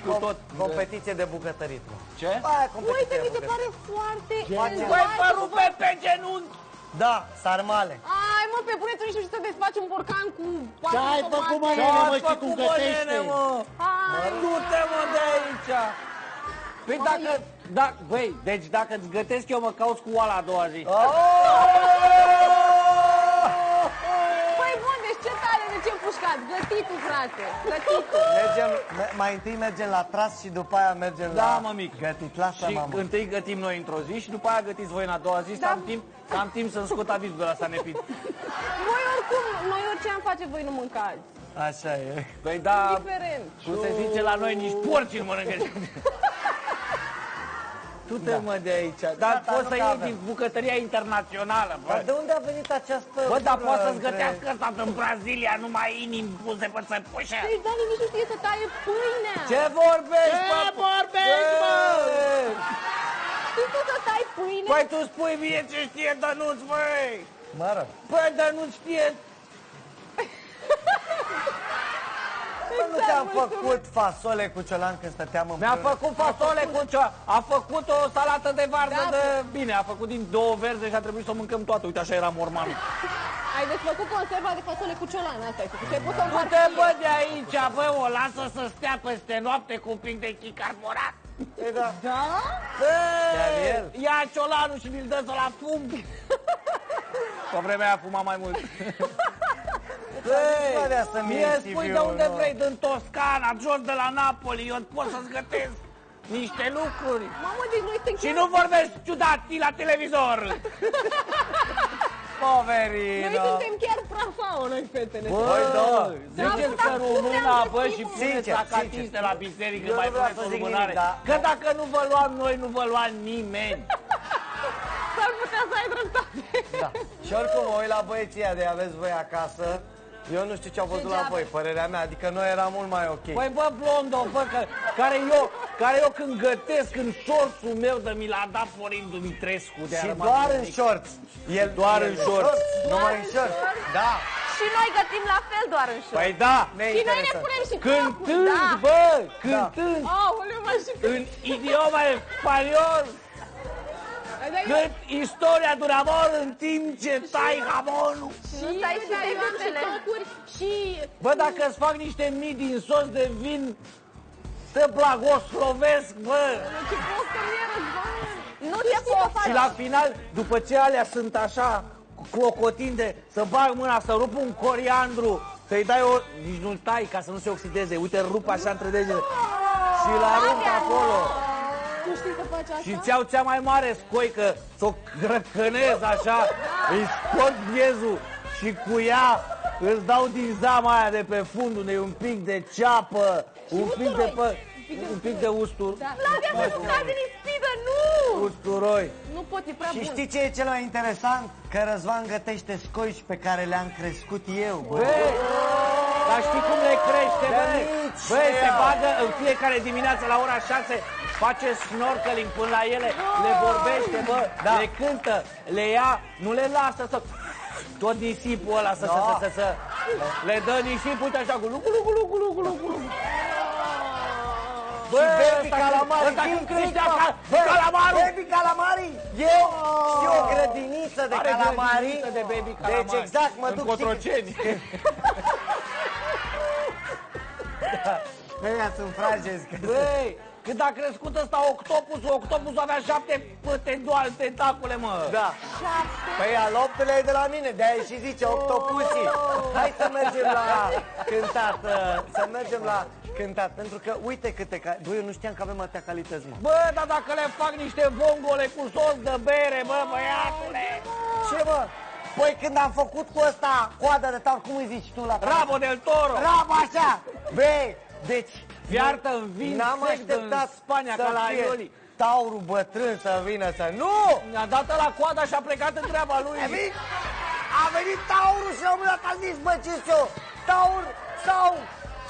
cu tot. Competiție de bucătărit. mă. Ce? Aia, competiție Uite, de mi se bucătărit. pare foarte... Face- Băi, mă rupe pe genunchi! Da, sarmale. Ai, mă, pe bune, tu nu știi să desfaci un borcan cu patru Ce ai făcut, mă, tomate. nene, mă, Ce-ați știi cum făcut, bă, gătește? nene, mă? Hai, Du-te, mă, de aici! Păi dacă, da, băi, deci dacă îți gătesc eu, mă cauți cu oala a doua zi. Păi bun, deci ce tare, de ce împușcat? Gătitul, frate, gătitul. Mergem, me- mai întâi mergem la tras și după aia mergem Da, la... mă, mic. Gătit, lasă, Și mamă. întâi gătim noi într-o zi și după aia gătiți voi în a doua zi să Da. am timp, să am timp să-mi scot avizul de la Sanepid. Voi oricum, noi orice am face, voi nu mâncați. Așa e. Păi da, Diferent. cum se zice la noi, nici porci nu mănâncă. Tu te mă de aici. Dar Gata, poți nu să că iei avem. din bucătăria internațională, bă. Dar de unde a venit această... Bă, dar ură poate să-ți între- gătească ăsta în Brazilia numai inimi puse pe țăpușă. Deci Dani nici nu știe să taie pâinea. Ce vorbești, Ce bă? vorbești, mă? Știi tu să tai pâine? Păi tu spui mie ce știe Dănuț, băi! Mă rog. Păi Dănuț știe... nu ți-am făcut fasole cu ciolan când stăteam în Mi-a făcut fasole cu cea... A făcut o salată de varză Da. de... Bine, a făcut din două verze și a trebuit să o mâncăm toată. Uite, așa era mormanul. Ai desfăcut conserva de fasole cu ciolan, asta ai făcut. Și ai pus-o în Du-te, farfurie. bă, de aici, bă, o lasă să stea peste noapte cu un pic de chicarborat. Păi da. Da? Chiar Bă, el? ia ciolanul și mi-l dă să la fum. Pe vremea aia fuma mai mult. Nu avea să Mie mie spui CV-ul, de unde nu. vrei, din Toscana, jos de la Napoli, eu pot să-ți gătesc niște lucruri. Mamă, deci noi suntem Și chiar... nu vorbești ciudati la televizor. Noi Poverino. suntem chiar prafao, noi fetele. Băi, da. Ziceți Da, că da, româna, cum bă, ne-am și găsit, puneți Sincer, la catiste sincer. la biserică, Eu mai nu vreau puneți să o zic lumânare. nimic, da. Că dacă nu vă luam noi, nu vă lua nimeni. S-ar putea să ai dreptate. Da. Și oricum mă uit la băieții ăia de aveți voi acasă. Eu nu știu ce au văzut la Degeaba. voi, părerea mea. Adică noi eram mult mai ok. Păi bă, blondo, bă, că, care, eu, care eu când gătesc în șorțul meu de mi l-a dat Florin Dumitrescu de și a rămas doar un în pic. shorts. El Doar el în shorts. Numai în shorts. Da. Și noi gătim la fel doar în șorț. Păi da, Ne Și noi ne interesează. punem și cântând, capul, da. bă, cântând Aoleu, mă, și... în idioma spaniol, Dar eu- cât istoria de un amor în timp ce tai jamonul. Și Nu stai și da, eu am și degustele. tocuri și... Bă, dacă îți fac niște mii din sos de vin, te blagoslovesc, bă! Ce prost că mi-e răzvan. Nu te pofa. Și la final, după ce alea sunt așa, clocotinde, să bag mâna, să rup un coriandru, să-i dai o... Nici nu tai ca să nu se oxideze. Uite, rup așa între degete. Și la arunc acolo. Tu știi să faci asta? Și ți-au cea mai mare scoică, să o grăcănez așa, îi scot biezul și cu ea îți dau din zama aia de pe fund unde e un pic de ceapă, un pic de pă... Un pic de ustur. Da. Flavia, mă, stai din ispidă, nu! Usturoi. Nu pot, e prea Și bun. știi ce e cel mai interesant? Că Răzvan gătește scoici pe care le-am crescut eu, bă. Bă, dar știi cum le crește, De bă? mici, Bă, se eu. bagă în fiecare dimineață la ora 6, face snorkeling până la ele, le vorbește, bă, Da. le cântă, le ia, nu le lasă să... Tot nisipul ăla să, să, Da. să, să, să, le dă nisip, uite așa, cu lucu, lucu, lucu, lucu, lucu, lucu. Bă, baby ăsta calamari, când- ăsta din când crește clipa. așa, Bă, calamarul, Baby calamari! Eu știu o grădiniță de Are calamari. grădiniță de baby Deci calamari. exact, mă În duc Cotroceni. Ăia sunt fragezi. că- Băi, când a crescut ăsta octopusul, octopusul avea șapte pâte dual tentacule, mă. Da. Păi al optulea e de la mine, de-aia și zice octopusii. Hai să mergem la cântat, uh, să mergem la cântat, pentru că uite câte, ca... Băi, eu nu știam că avem atâtea calități, mă. Bă, dar dacă le fac niște vongole cu sos de bere, bă, băiatule. Ce, mă? Păi când am făcut cu ăsta coada de taur, cum îi zici tu la Rabo del Toro. Rabo așa! Băi, deci... Fiartă în vin N-am sec așteptat în Spania, să ca la fie Aioli. taurul bătrân să vină să... Nu! Mi-a dat la coada și a plecat în treaba lui. A venit, a venit taurul și la un moment dat a zis, bă, ce eu? Taur sau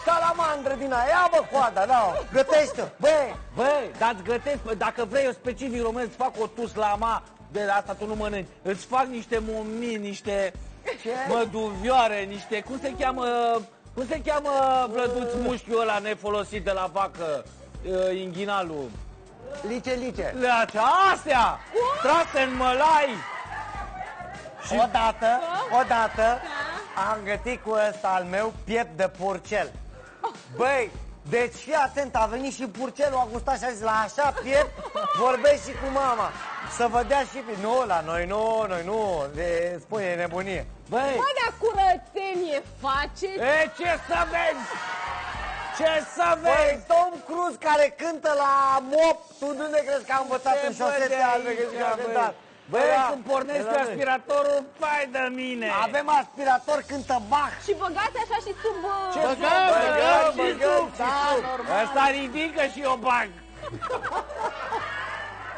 salamandră din aia? Ia, bă, coada, da, gătește Bă, Băi, dar îți gătesc, bă, dacă vrei eu specific român, îți fac o tuslama, de asta tu nu mănânci. Îți fac niște momii, niște Ce? măduvioare, niște, cum se cheamă, Cum se cheamă vlăduț mușchiul ăla nefolosit de la vacă? Uh, inghinalul. Lice, lice. Le- Astea! Trase în mălai! Și odată, odată, am gătit cu ăsta al meu piept de purcel. Băi, deci fii atent, a venit și purcelul, a gustat și a zis, la așa piept, vorbești și cu mama. Să vă dea și pe... Nu, la noi nu, noi nu, le spune, e nebunie. Băi, Bă, dar curățenie faceți? E, ce să vezi? Ce să băi, vezi? Tom Cruise care cântă la mop, tu de unde crezi că a învățat Ce în bă, șosete de albe, aici, crezi că a băi? cântat? Băi, da, când pornești de cu la noi. aspiratorul, fai de mine! Avem aspirator, cântă Bach. Și băgați așa și sub... uh, Ce Băgăm, sub, băgăm, și băgăm, sub, și da, sub. normal. Ăsta ridică și eu bag.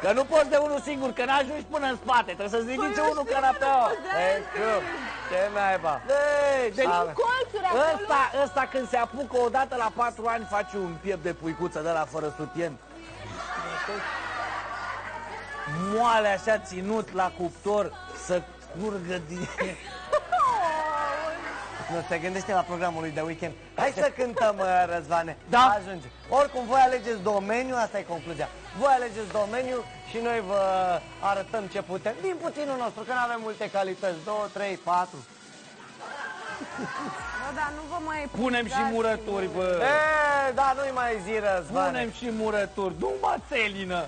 Că nu poți de unul singur, că n-ajungi până în spate. Trebuie să-ți ridice Păi, unul așa, canapeaua. Ei, cum? Ce naiba? Ei, deci Am- Colțuri acolo. ăsta, ăsta când se apucă odată la patru ani face un piept de puicuță de la fără sutien. Moale așa ținut la cuptor să curgă din... Nu se gândește la programul lui de weekend. Hai să cântăm, uh, Răzvane. Da. Ajunge. Oricum, voi alegeți domeniul, asta e concluzia. Voi alegeți domeniul și noi vă arătăm ce putem. Din puținul nostru, că nu avem multe calități. Două, trei, patru. Bă, dar nu vă mai... Punem și dați- murături, bă! E, da, nu-i mai zi, Răzvane. Punem și murături, nu mă țelină!